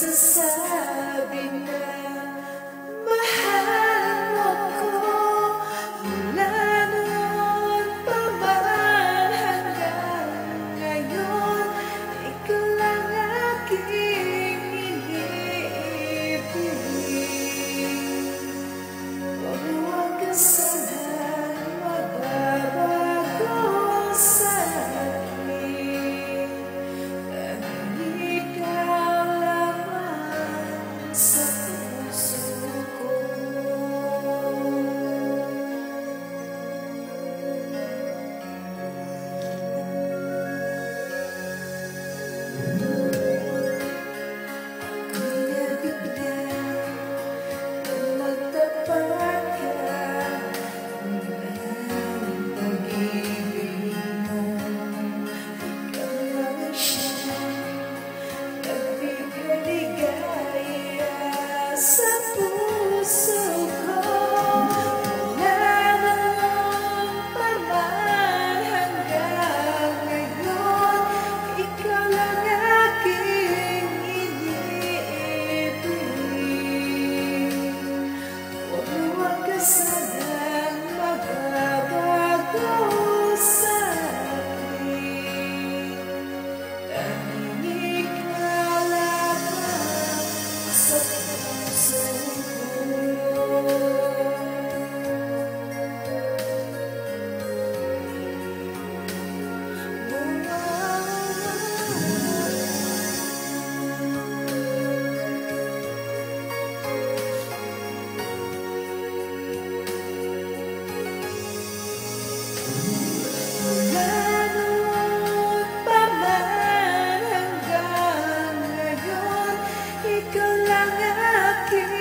This is sangue aqui.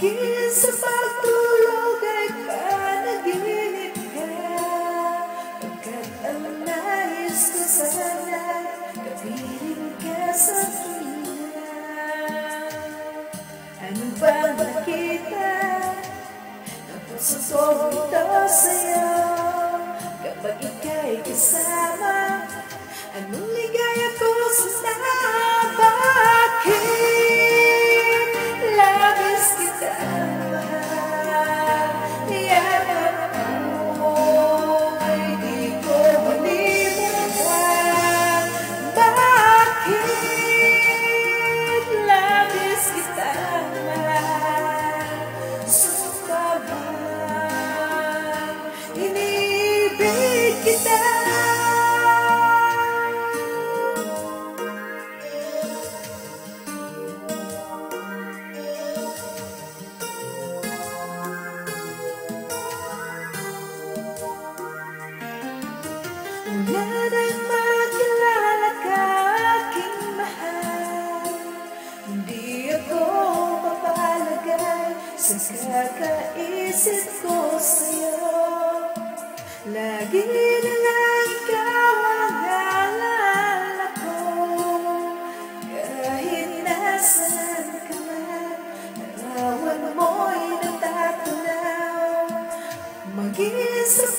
Maging sa pagtulog ay panaginip ka. Pagkat ang nais ko sana Kapiling ka sa tuwina Ano ba makita Ang puso ko ito sa'yo. Kapag ika'y kasama Ano Kakaisip ko sa'yo Lagi na lang ikaw ang alala ko Kahit nasan ka man Larawan mo'y natatunaw Maging sa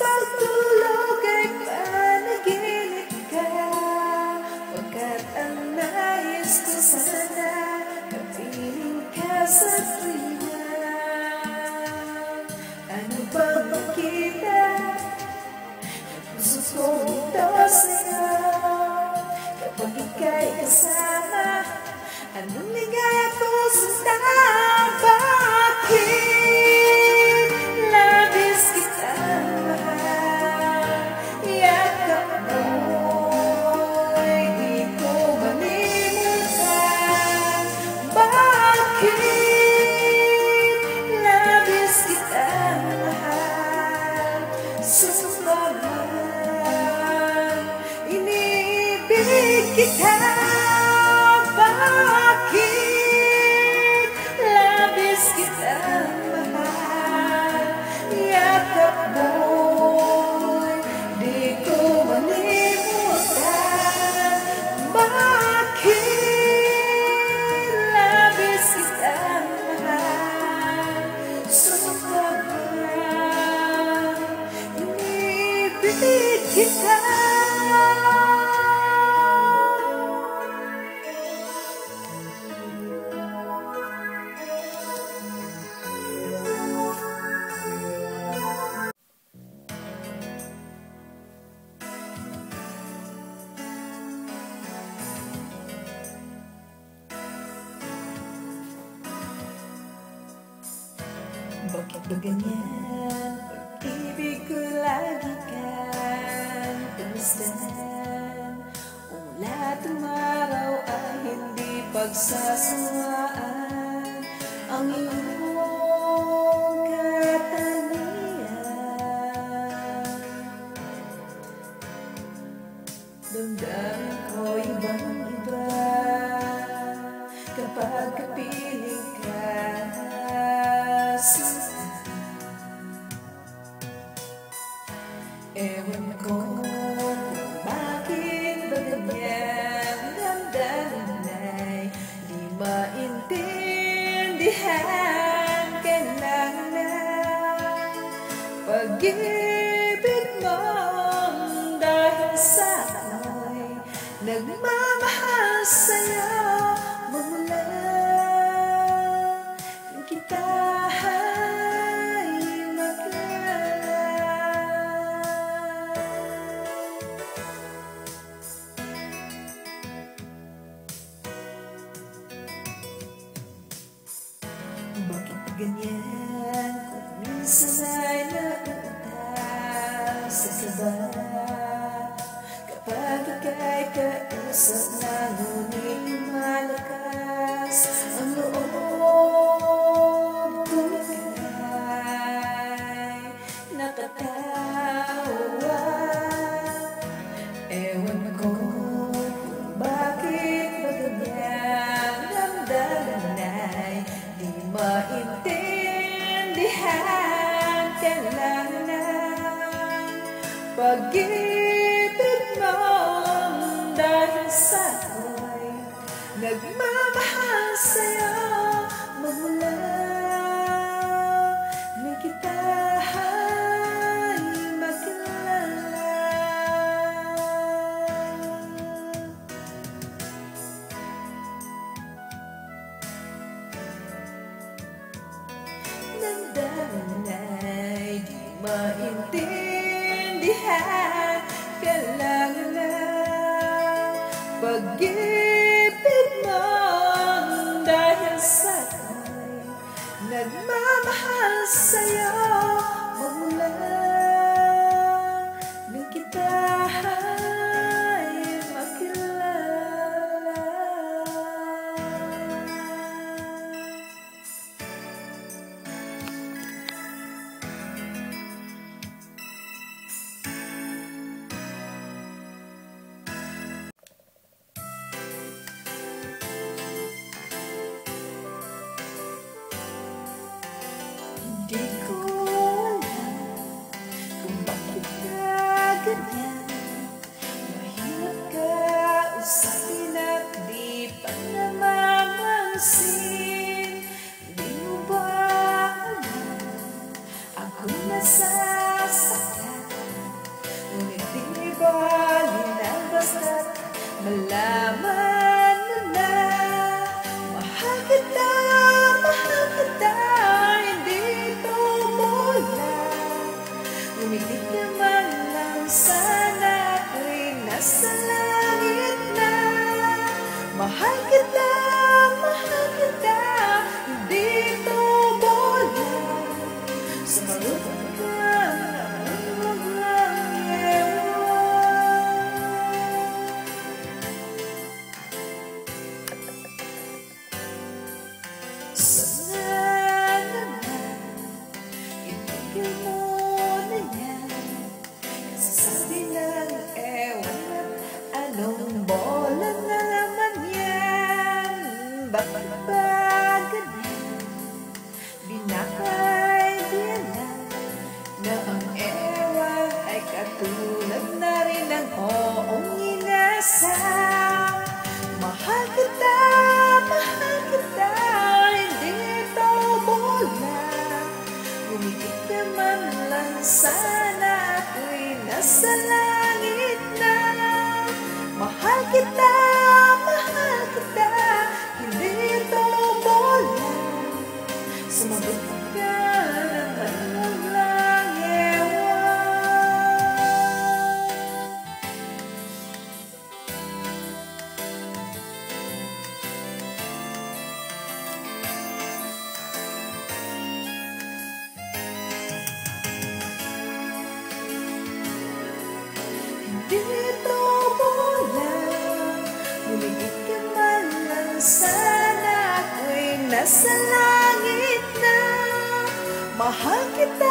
Pag-ibig ko lagi kang tumasdan Mula ay hindi pagsasawaan. Ang iyong katangian. Damdamin ko ibang iba Kapag kapiling ka nagmamahal sa'yo Mamula kita ay makilala Bakit ba ganyan kung minsan ay nauutal sa saba Kapag ika'y kausap na ngunit malakas Ang loob ko ika'y nakatawa. Ewan ko kung bakit ba ganyan Damdaman ay di maintindihan. Kailangan pag-ibig Dahil sa ako'y nagmamahal sa'yo. Magmula na kita ay makilala. Damdamin ay di maintindihan did Dito mo lang, umigit ka sana ako'y nasa langit na. Mahal kita